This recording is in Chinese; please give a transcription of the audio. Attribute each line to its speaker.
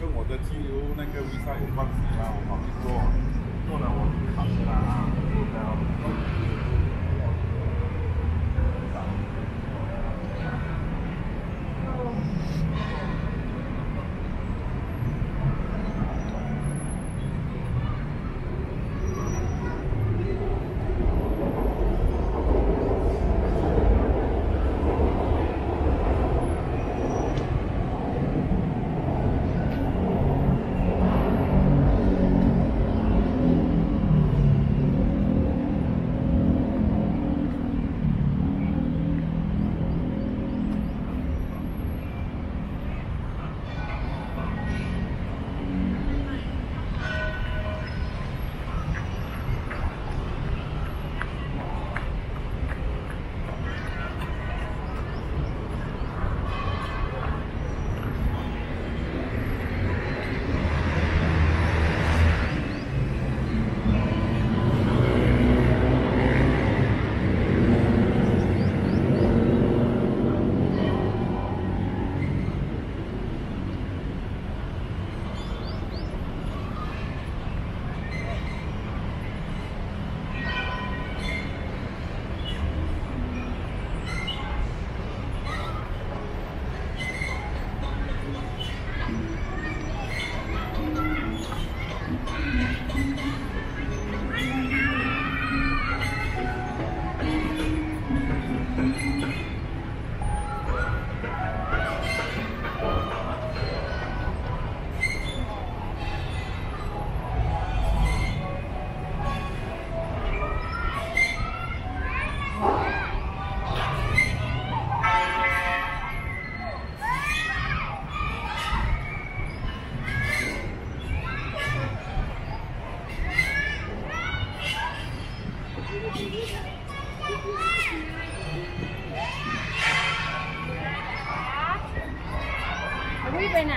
Speaker 1: 跟我的金牛那个微商有关系吗？我忙着做，做了我挺好了啊，目标。
Speaker 2: อุ้ยไปไหน